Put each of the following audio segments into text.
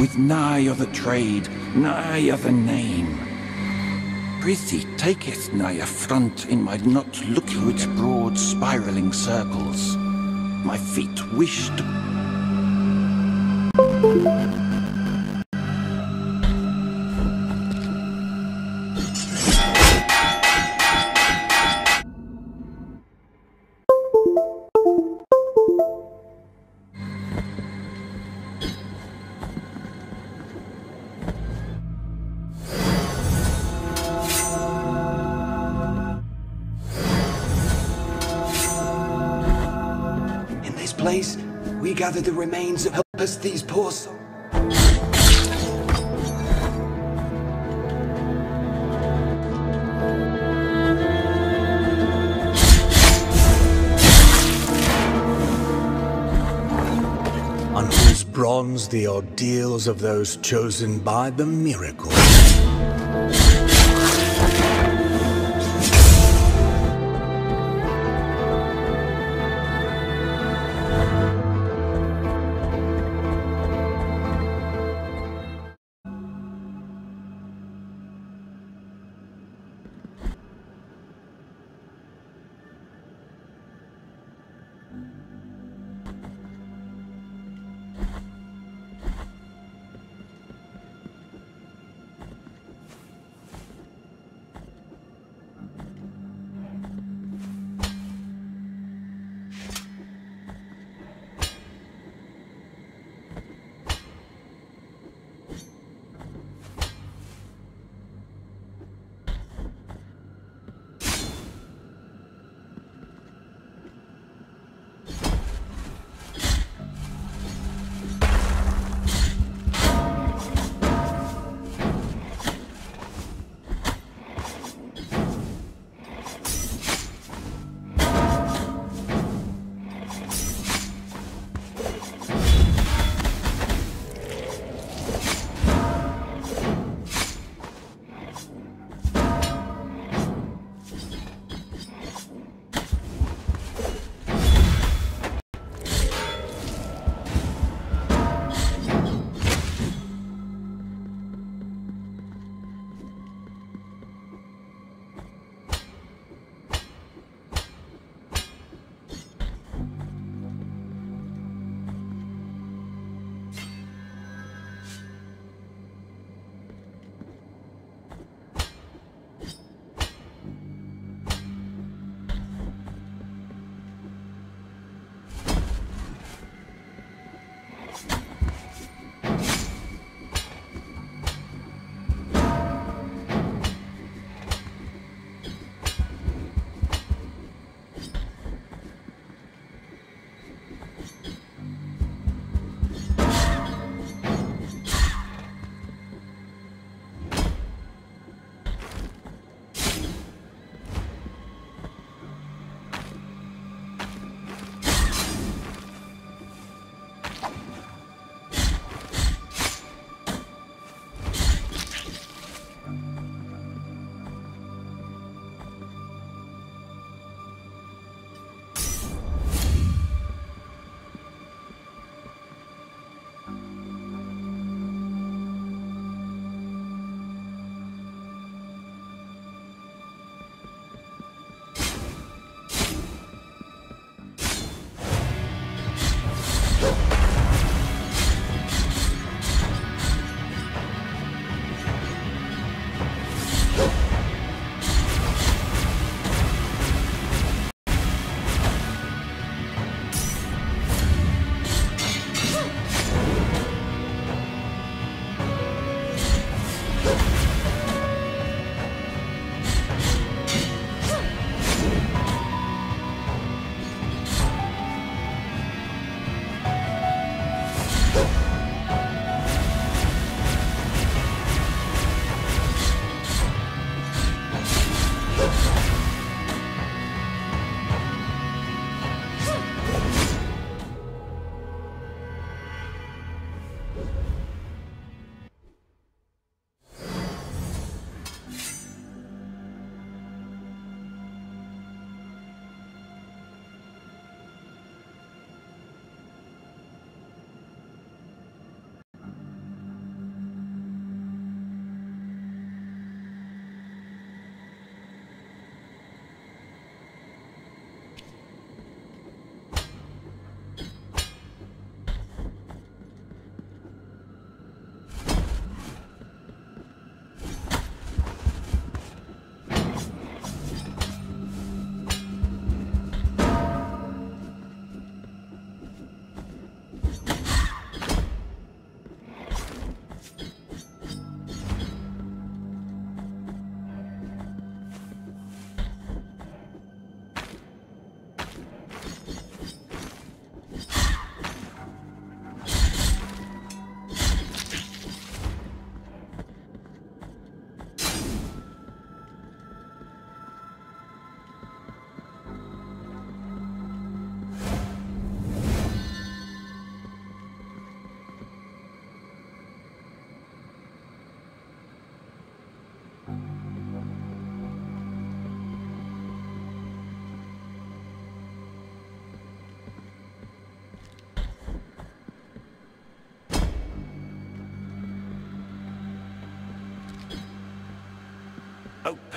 with nigh other trade, nigh other name. Prithee, taketh nigh a front in my not looking its broad spiraling circles. My feet wish to gather the remains of help us these poor souls. on whose bronze the ordeals of those chosen by the miracle.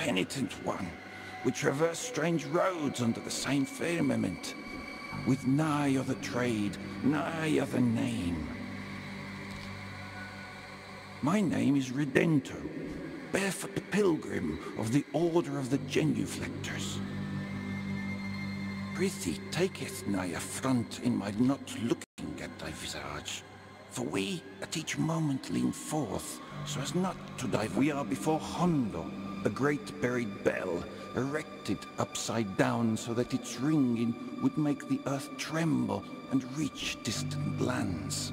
Penitent one. We traverse strange roads under the same firmament, with nigh other trade, nigh other name. My name is Redento, barefoot pilgrim of the Order of the Genuflectors. Prithee, taketh nigh affront in my not looking at thy visage. For we at each moment lean forth, so as not to dive. We are before Jondo, a great buried bell, erected upside down so that its ringing would make the earth tremble and reach distant lands.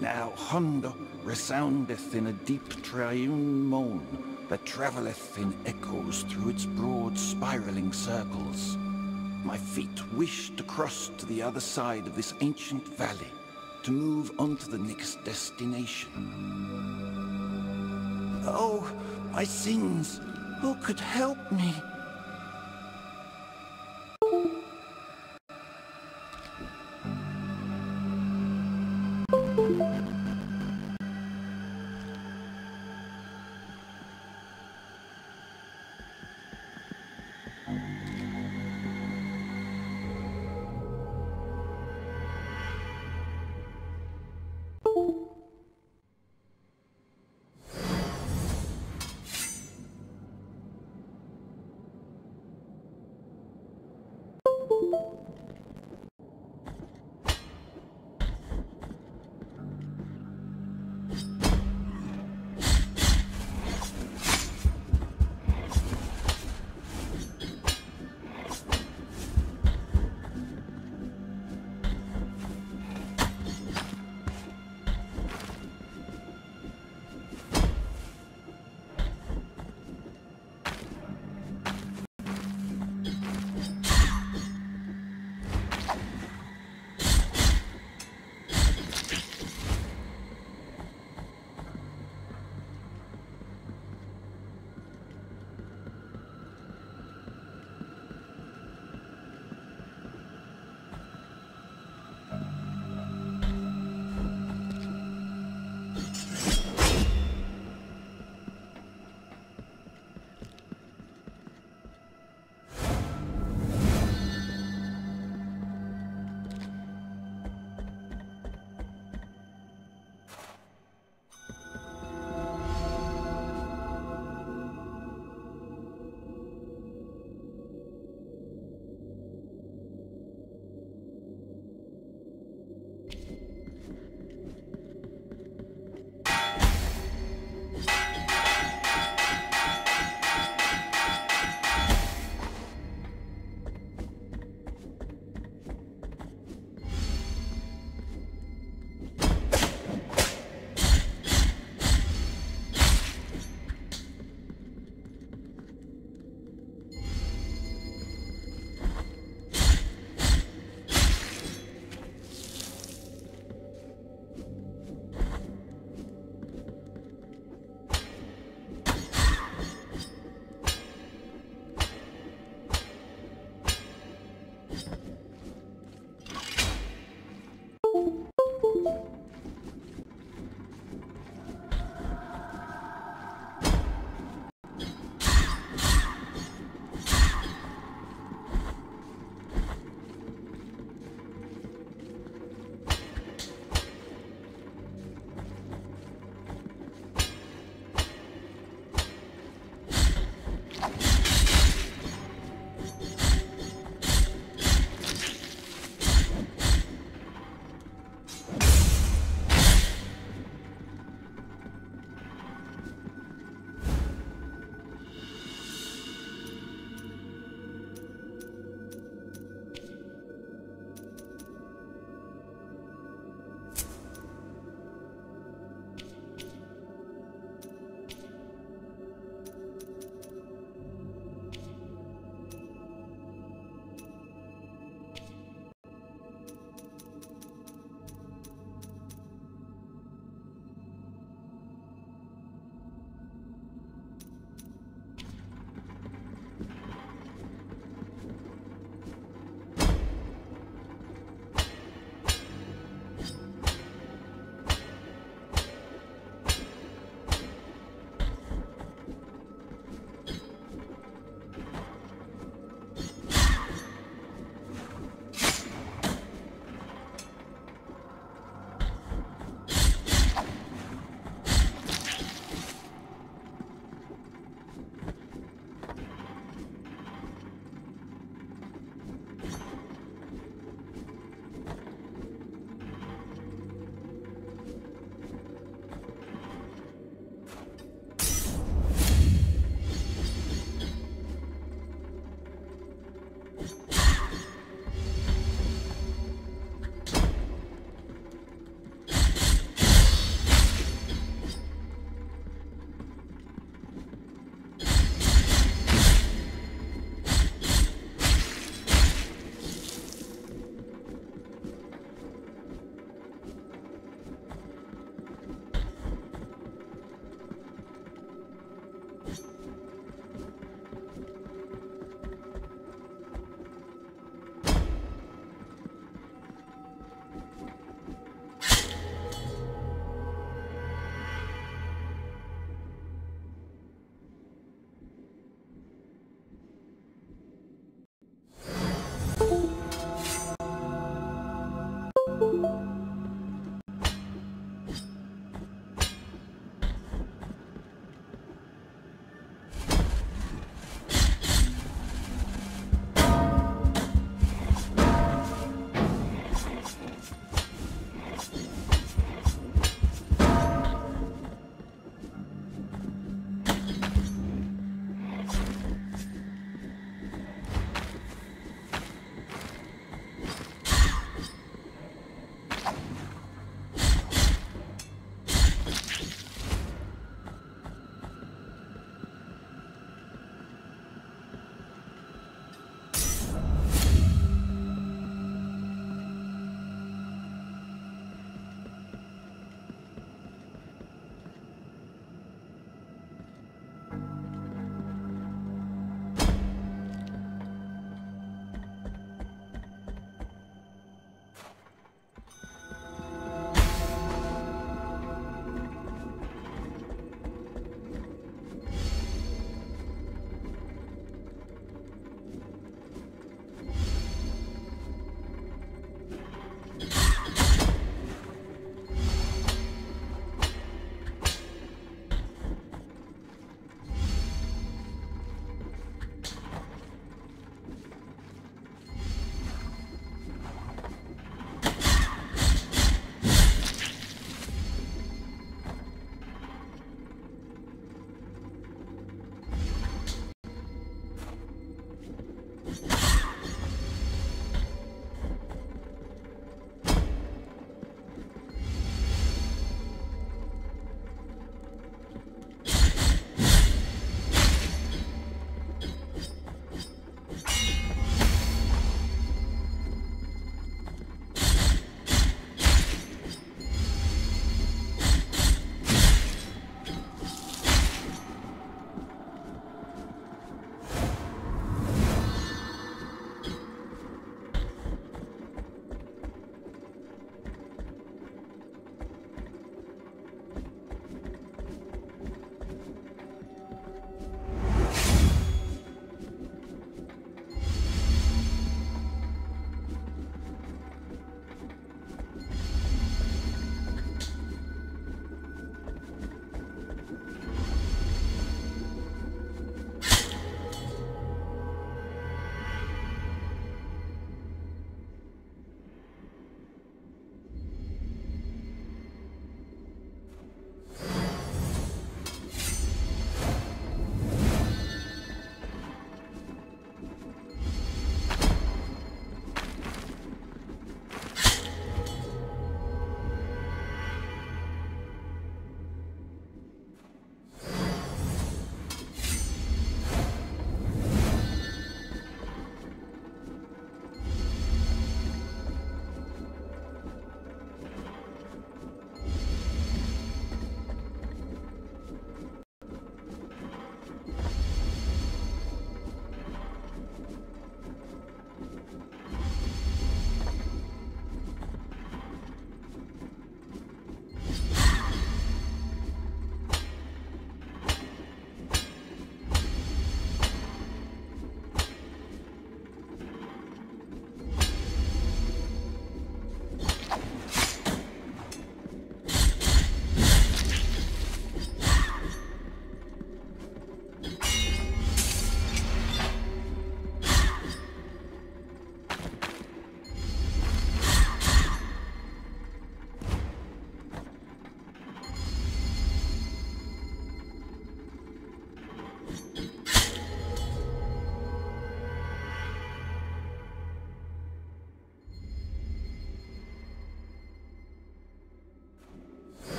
Now Jondo resoundeth in a deep triune moan that travelleth in echoes through its broad spiraling circles. My feet wish to cross to the other side of this ancient valley, to move on to the next destination. Oh, my sins! Who could help me?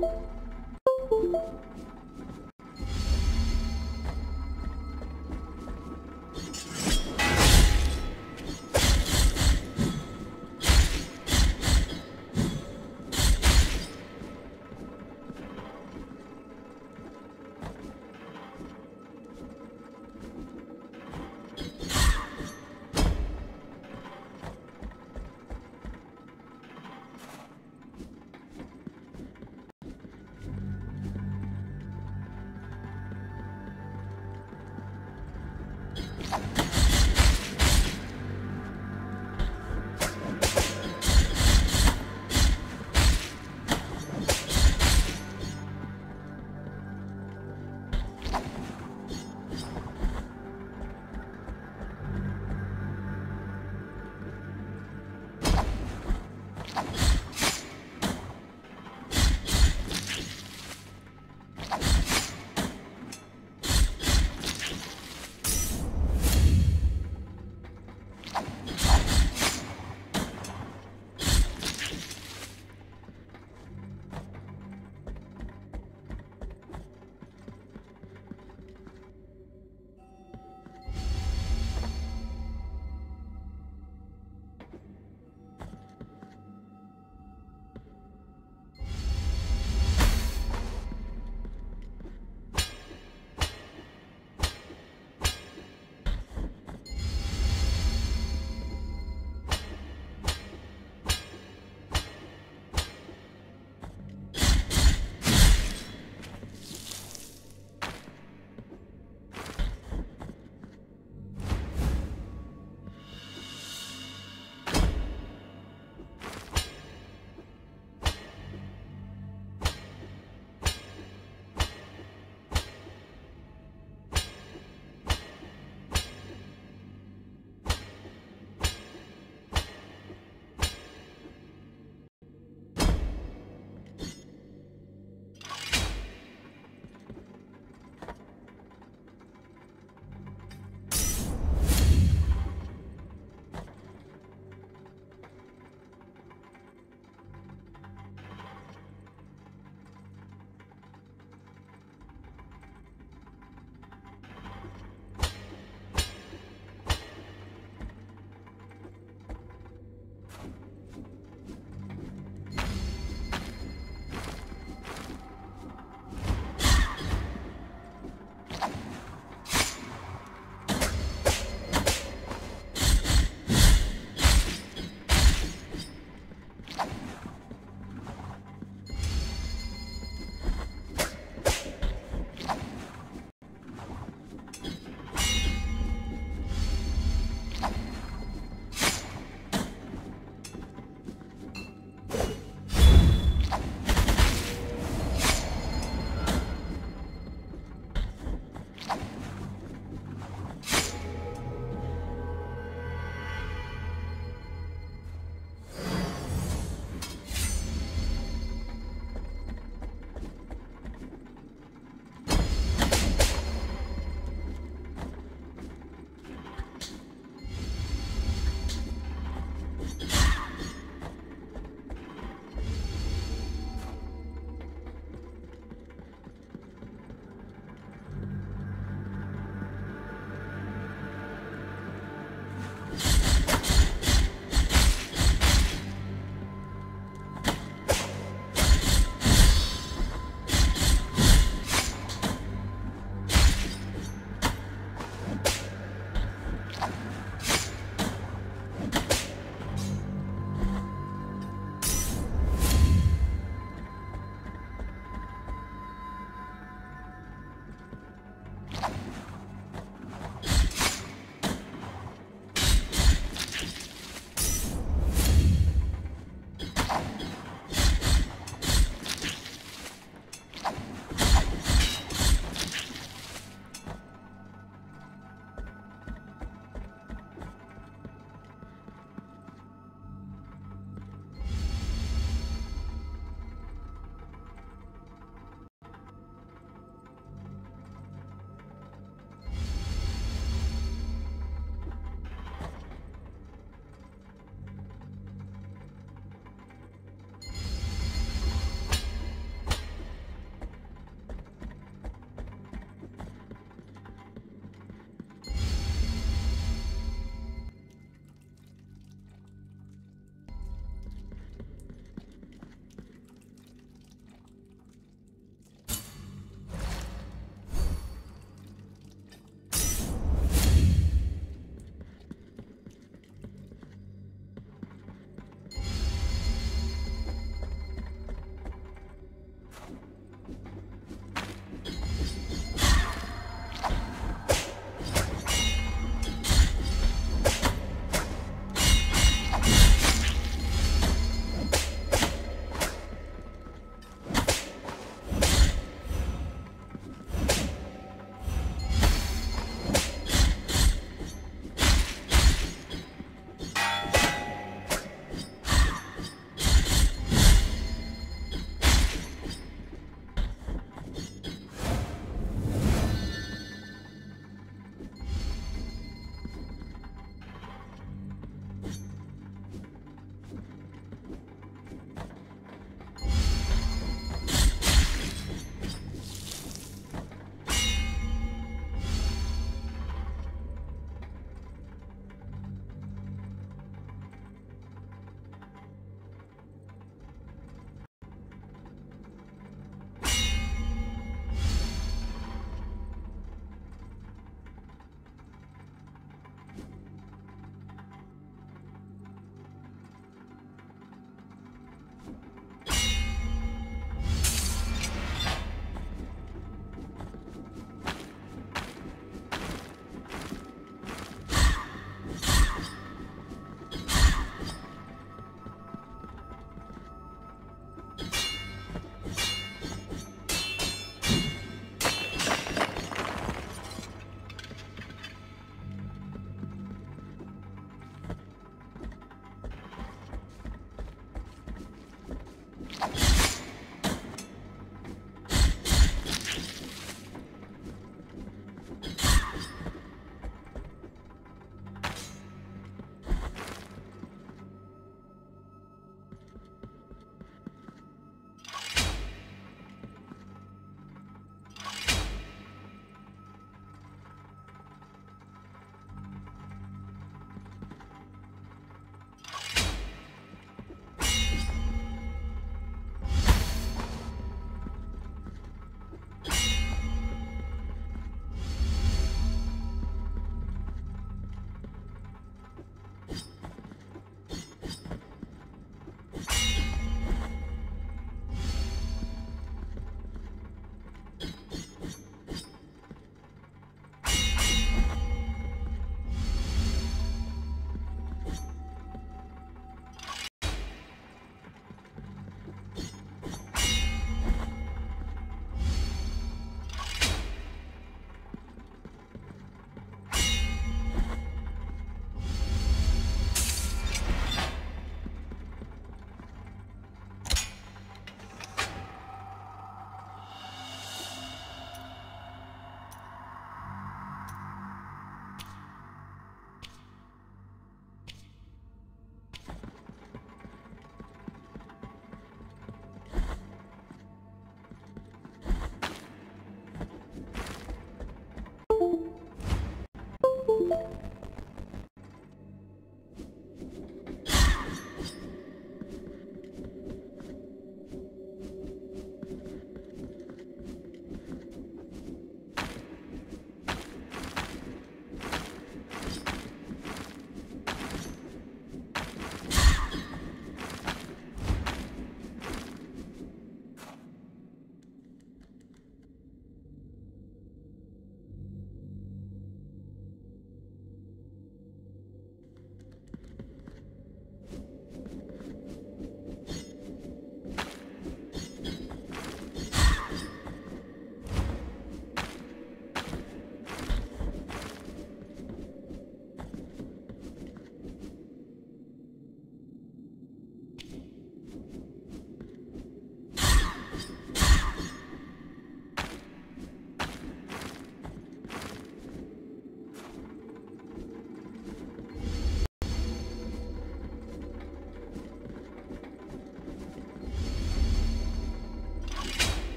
Thank you.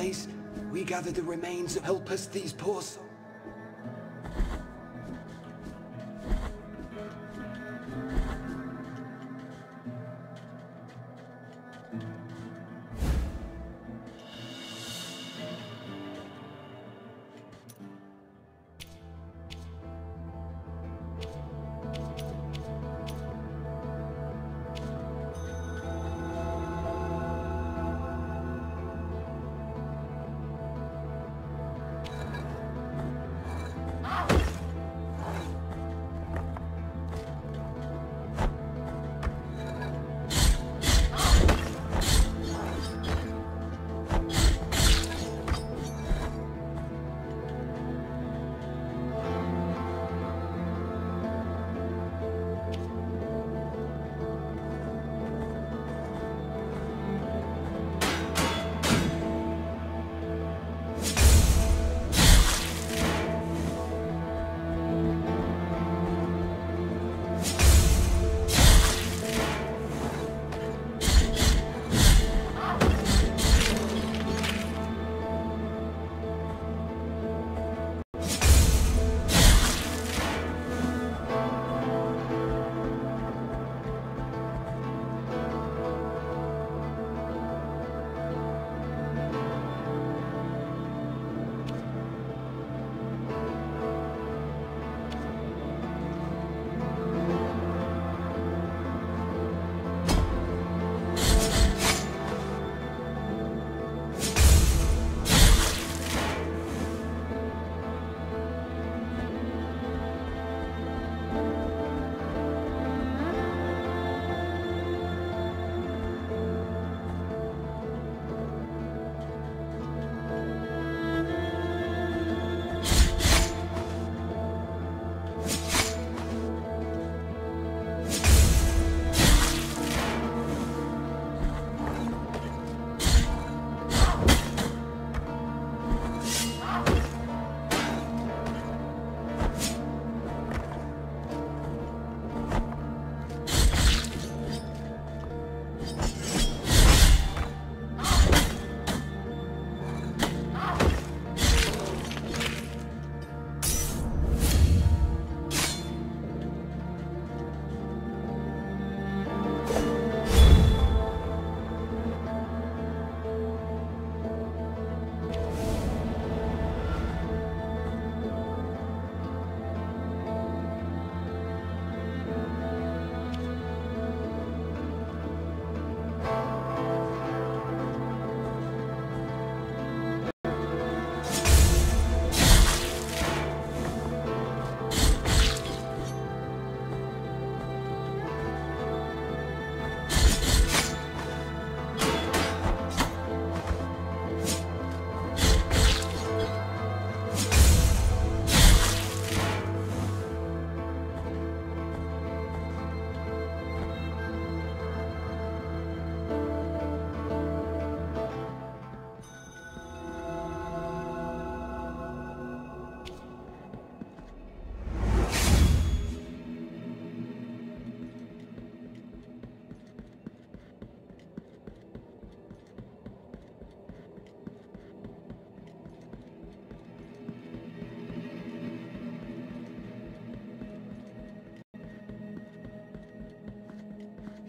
Place, we gather the remains of help us these poor souls.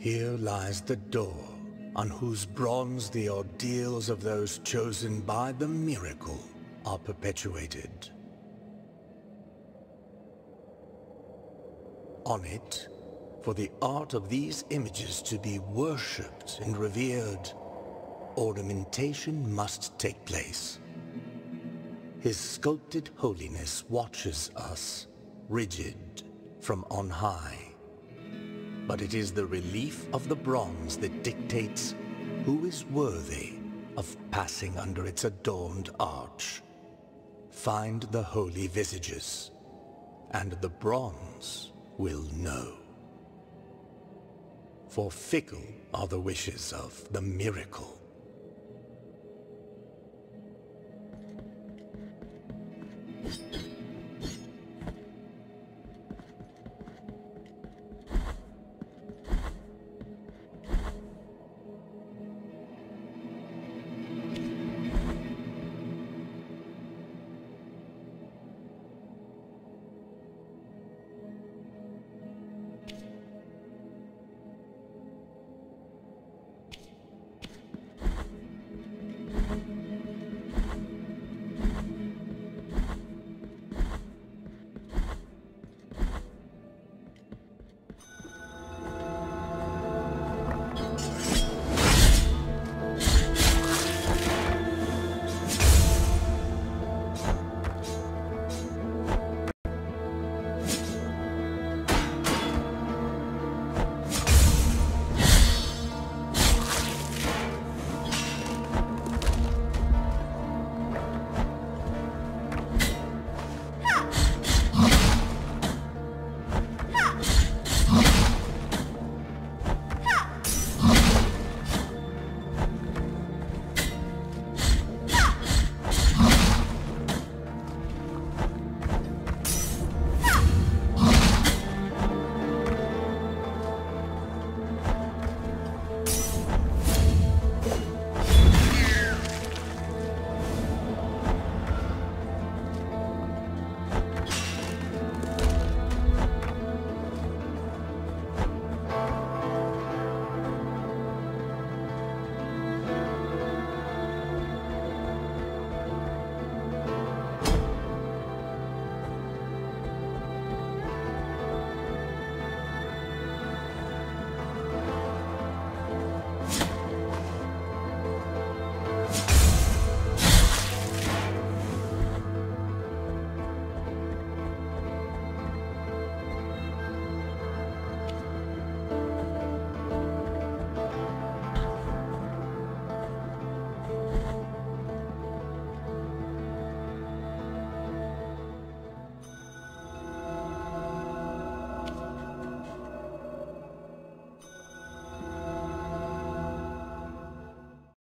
Here lies the door, on whose bronze the ordeals of those chosen by the miracle are perpetuated. On it, for the art of these images to be worshipped and revered, ornamentation must take place. His sculpted holiness watches us, rigid, from on high but it is the relief of the bronze that dictates who is worthy of passing under its adorned arch. Find the holy visages, and the bronze will know. For fickle are the wishes of the miracle.